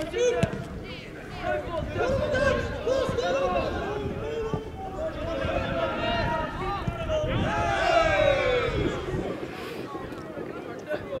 Go.